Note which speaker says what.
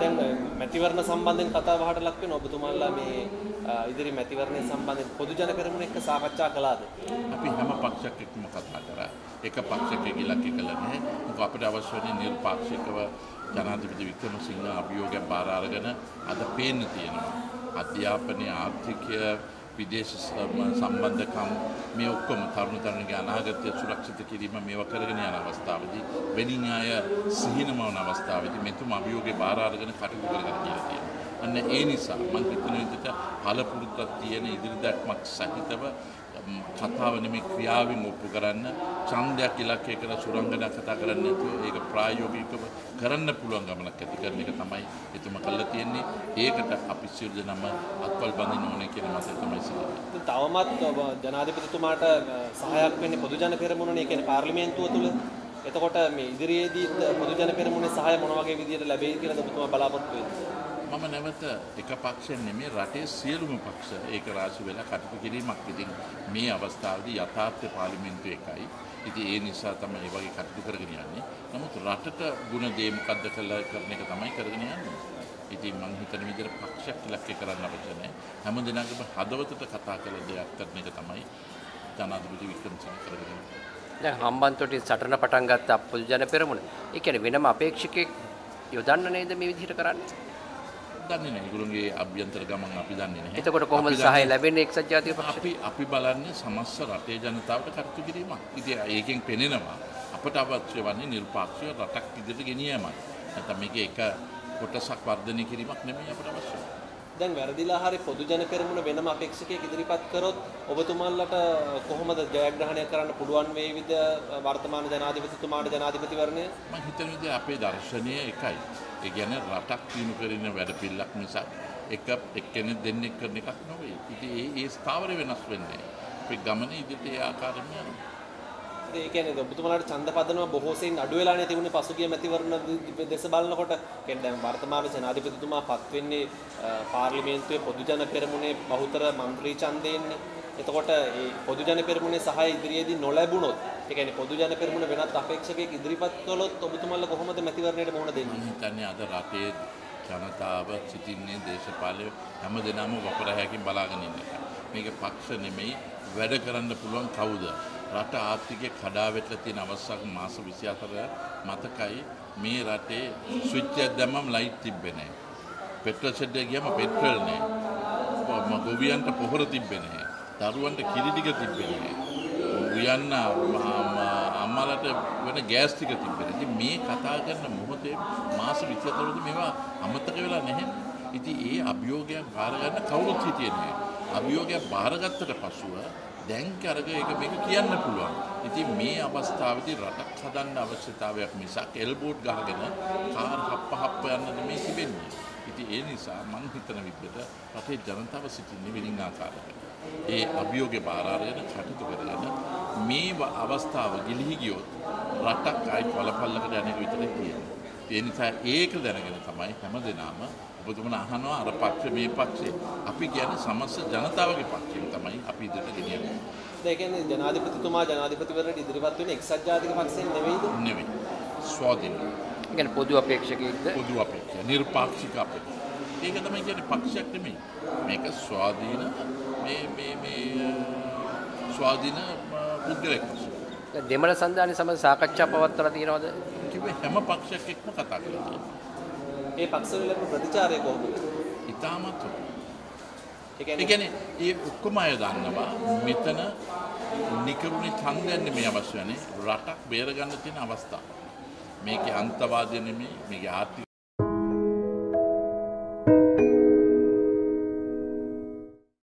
Speaker 1: දැන් මැතිවරණ සම්බන්ධයෙන් කතා බහට ලක් වෙන ඔබතුමාලා මේ ඉදිරි මැතිවරණය සම්බන්ධයෙන් පොදු ජන පෙරමුණ එක්ක සාකච්ඡා කළාද?
Speaker 2: අපි හැම පක්ෂයක් එක්කම කතා කරා. එක පක්ෂයක ඉලක්ක කළ නැහැ. මොකද අපිට අවශ්‍ය වෙන්නේ නිර්පාක්ෂිකව ජනාධිපති වික්‍රමසිංහ අභියෝගයක් බාර අරගෙන අද පේන්න තියෙනවා. අධ්‍යාපනයේ ආර්ථිකය විදේශ සම්බන්ධකම් මේ ඔක්කොම තරුණ තරුණියගේ අනාගතය සුරක්ෂිත කිරීම මේවා කරගෙන යන අවස්ථාවේදී වෙනින් අය සිහිනමවන අවස්ථාවේදී මෙතුම අභියෝගේ බාර අරගෙන කටයුතු කරගෙන කියලා තියෙනවා. අන්න ඒ නිසා මම හිතන විදිහට පළපුරුද්දක් තියෙන ඉදිරි දැක්මක් සහිතව කතාව නෙමෙයි ක්‍රියාවෙන් ඔප්පු කරන්න ඡන්දයක් ඉලක්කය කරලා සුරංගනා කතා කරන්න නැතුව ඒක ප්‍රායෝගිකව කරන්න පුළුවන් ගමනක් ඇති කරන එක තමයි එතුම කළා තියෙන්නේ ඒකට අපි සියලු දෙනාම අත්වල් බඳින්න ඕනේ කියන මතය තමයි සිටින්නේ.
Speaker 1: තවමත් ජනාධිපතිතුමාට සහායක් වෙන්නේ පොදු ජන පෙරමුණනේ කියන්නේ පාර්ලිමේන්තුව තුල එතකොට මේ ඉදිරියේදී පොදු ජන පෙරමුණේ සහාය මොන වගේ විදියට ලැබෙයි කියලාද ඔබතුමා බලාපොරොත්තු වෙන්නේ?
Speaker 2: මම නැවත එක පක්ෂයෙන් නෙමෙයි රටේ සියලුම පක්ෂ ඒක රාශි වෙලා කටයුතු කිරීමක්. ඉතින් මේ අවස්ථාවේදී යථාර්ථ පාර්ලිමේන්තුව එකයි. ඉතින් ඒ නිසා තමයි මේ වගේ කටයුතු කරගෙන යන්නේ. නමුත් රටට ಗುಣ දේ මොකද්ද කියලා කරන එක තමයි කරගෙන යන්නේ. ඉතින් මම හිතන විදිහට පක්ෂයක් ඉලක්ක කරන්න අවශ්‍ය නැහැ. හැම දිනකම හදවතට කතා කළ දෙයක් කරන එක තමයි ජනාධිපති වික්‍රමසිංහ කරගෙන යන්නේ.
Speaker 3: දැන් හම්බන්තොටේ සටන පටන් ගත්ත අපොල් ජන පෙරමුණ. ඒ කියන්නේ වෙනම අපේක්ෂකෙක් යොදන්න නේද මේ විදිහට කරන්නේ?
Speaker 2: දන්නේ නැහැ. ඒගොල්ලෝගේ අභ්‍යන්තර ගමන් අපි දන්නේ නැහැ.
Speaker 3: එතකොට කොහොමද සහාය ලැබෙන්නේ එක්සත් ජාතික පක්ෂයට?
Speaker 2: අපි අපි බලන්නේ සමස්ත රටේ ජනතාවට කටයුතු කිරීමක්. ඉතින් ඒකෙන් පෙනෙනවා අපට අවශ්‍ය වන්නේ නිර්පාක්ෂික රටක් ඉදිරියට ගෙනියීමක්. නැත්නම් මේක එක කොටසක් වර්ධනය කිරීමක් නෙමෙයි අපට අවශ්‍ය.
Speaker 1: දැන් වැරදිලා හරි පොදු ජන පෙරමුණ වෙනම අපේක්ෂකයෙක් ඉදිරිපත් කරොත් ඔබතුමාලට කොහොමද ජයග්‍රහණය කරන්න පුළුවන් වේවිද වර්තමාන ජනාධිපතිතුමාට ජනාධිපතිවරණය?
Speaker 2: මම හිතන විදිහ අපේ දර්ශනය එකයි. ඒ කියන්නේ රටක් දිනු කරන වැඩපිළිවෙලක් නිසා එක එක්කෙනෙක් දෙන්නෙක් කරන එකක් නෙවෙයි. ඉතින් ඒ ඒ ස්ථාවර වෙනස් වෙන්නේ. අපේ ගමන ඉදිරියට ඒ ආකාරයෙන්ම යනවා.
Speaker 1: ඒ කියන්නේ ඔබතුමාලාට ඡන්ද පදනම බොහෝ සෙයින් අඩු වෙලානේ තිබුණේ පසුගිය මැතිවරණ දෙස බලනකොට කියන්නේ දැන් වර්තමාන ජනාධිපතිතුමා පත් වෙන්නේ පාර්ලිමේන්තුවේ පොදු ජන පෙරමුණේ බහුතර മന്ത്രി ඡන්දයෙන්නේ. එතකොට මේ පොදු ජන පෙරමුණේ සහාය ඉදිරියේදී නොලැබුණොත් ඒ කියන්නේ පොදු ජන පෙරමුණ වෙනත් අපේක්ෂකයෙක් ඉදිරිපත් කළොත් ඔබතුමාලා කොහොමද මැතිවරණයට මුහුණ දෙන්නේ?
Speaker 2: මම හිතන්නේ අද රටේ ජනතාව සිටින්නේ දේශපාලන හැම දිනම වපරහැකින් බලාගෙන ඉන්න එක. මේක පක්ෂ නෙමෙයි වැඩ කරන්න පුළුවන් කවුද? රට ආර්ථිකය කඩා වැටලා තියෙන අවස්ථාවක මාස 24 මතකයි මේ රටේ ස්විච් එකක් දැම්මම ලයිට් තිබ්බේ නැහැ. පෙට්‍රල් ෂෙඩ් එක ගියම පෙට්‍රල් නැහැ. ගොවියන්ට පොහොර තිබ්බේ නැහැ. දරුවන්ට කිරි ටික තිබ්බේ නැහැ. උයන්න අම්මලට වෙන ගෑස් ටික තිබ්බේ. ඉතින් මේ කතා කරන මොහොතේ මාස 24 මේවා අමතක වෙලා නැහැ. ඉතින් ඒ අභියෝගයක් බාර ගන්න කවුරුත් හිටියේ නැහැ. අභියෝගයක් බාරගත්තට පසුව දැන් කරග ඒක මේක කියන්න පුළුවන්. ඉතින් මේ අවස්ථාවේදී රටක් හදන්න අවශ්‍යතාවයක් මිසක් එල්බෝඩ් ගහගෙන කාර් හප්ප හප්ප යන්න නෙමෙයි තිබෙන්නේ. ඉතින් ඒ නිසා මම හිතන විදිහට රටේ ජනතාව සිටින්නේ වෙනින් ආකාරයකට. ඒ අභියෝගේ බාර අරගෙන කටයුතු කරගෙන මේ අවස්ථාව ගිලිහි ගියොත් රටක් ආයි පළපල්ලකට යන එක විතරයි තියෙන්නේ. ඒ නිසා ඒක දැනගෙන තමයි හැමදෙනාම ඔබතුමන අහනවා අර පක්ෂ මේ පක්ෂේ අපි කියන්නේ සමස්ත ජනතාවගේ පක්ෂයෙන් තමයි අපි ඉදිරියට ගෙනියන්නේ.
Speaker 1: ඒ කියන්නේ ජනාධිපතිතුමා ජනාධිපතිවරණයට ඉදිරිපත් වෙන්නේ එක්සත් ජාතික පක්ෂයෙන් නෙවෙයිද?
Speaker 2: නෙවෙයි. ස්වාධීන.
Speaker 3: කියන්නේ පොදු අපේක්ෂකයෙක්ද?
Speaker 2: පොදු අපේක්ෂක. නිර්පාක්ෂික අපේක්ෂක. ඒක තමයි කියන්නේ පක්ෂයක් නෙමෙයි. මේක ස්වාධීන මේ මේ මේ ස්වාධීන පුද්ගලෙක්.
Speaker 3: දෙමළ සංධානයේ සමග සාකච්ඡා පවත්වලා තියෙනවද?
Speaker 2: කිව්වේ හැම පක්ෂයක් එක්කම කතා කරලා.
Speaker 1: ඒ පක්ෂවල ප්‍රතිචාරය කොහොමද?
Speaker 2: ඉතාමත් ඒ කියන්නේ ඒ ඔක්කොම අය දන්නවා මෙතන නිකරුණේ ඡන්දයක් නෙමෙයි අවශ්‍ය වෙන්නේ රටක් බේරගන්න තියෙන අවස්ථාව. මේකේ අන්තවාදය නෙමෙයි මේකේ ආර්ථික